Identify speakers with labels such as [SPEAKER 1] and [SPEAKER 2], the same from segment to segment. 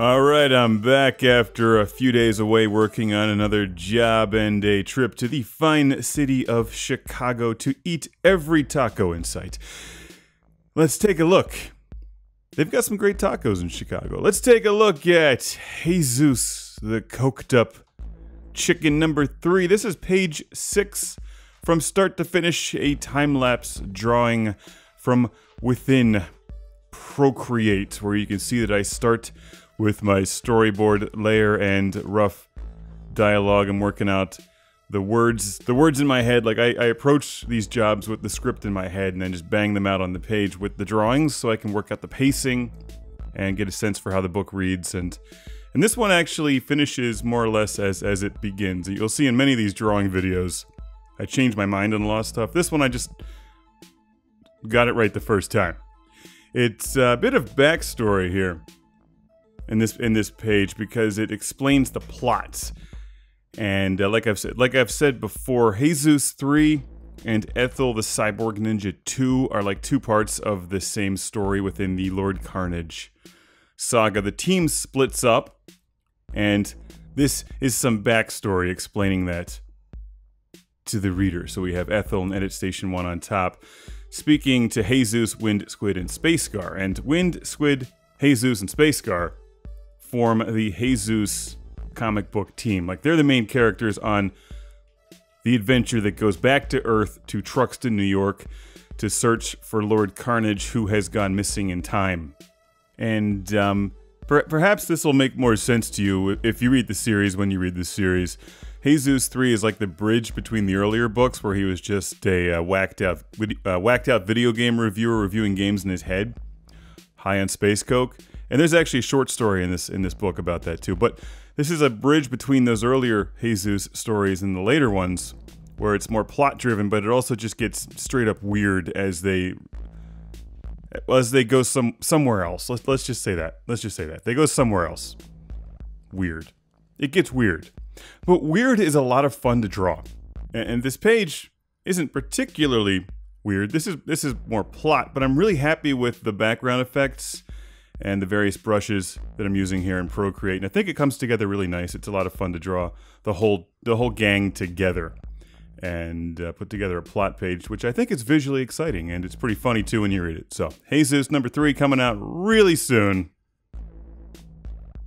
[SPEAKER 1] All right, I'm back after a few days away working on another job and a trip to the fine city of Chicago to eat every taco in sight. Let's take a look. They've got some great tacos in Chicago. Let's take a look at Heyzoos, the coked up chicken number three. This is page six from start to finish, a time lapse drawing from within Procreate, where you can see that I start with my storyboard layer and rough dialogue. I'm working out the words the words in my head like I, I approach these jobs with the script in my head and then just bang them out on the page with the drawings so I can work out the pacing and get a sense for how the book reads and and this one actually finishes more or less as as it begins. You'll see in many of these drawing videos I changed my mind on a lot of stuff. This one I just got it right the first time. It's a bit of backstory here in this in this page because it explains the plots. And uh, like I've said, like I've said before, Heyzoos three and Ethel the Cyborg Ninja two are like two parts of the same story within the Lord Karnage saga. The team splits up, and this is some backstory explaining that to the reader. So we have Ethel and Edit Station one on top, speaking to Heyzoos, Wind, Squid, and Space Gar. And Wind, Squid, Heyzoos, and Space Gar form the Heyzoos comic book team. Like they're the main characters on the adventure that goes back to Earth to Truxton, New York, to search for Lord Karnage, who has gone missing in time. And um, per- perhaps this will make more sense to you if you read the series when you read the series. Heyzoos 3 is like the bridge between the earlier books where he was just a uh, whacked out uh, whacked out video game reviewer reviewing games in his head, high on space coke. And there's actually a short story in this in this book about that too. But this is a bridge between those earlier Heyzoos stories and the later ones where it's more plot driven, but it also just gets straight up weird as they as they go some somewhere else. Let's let's just say that. Let's just say that. They go somewhere else. Weird. It gets weird. But weird is a lot of fun to draw. And, this page isn't particularly weird. This is this is more plot, but I'm really happy with the background effects and the various brushes that I'm using here in Procreate. And I think it comes together really nice. It's a lot of fun to draw the whole the whole gang together and uh, put together a plot page, which I think is visually exciting and it's pretty funny too when you read it. So, Heyzoos number three coming out really soon,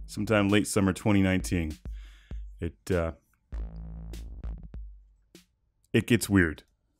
[SPEAKER 1] sometime late summer 2019. It uh, it gets weird.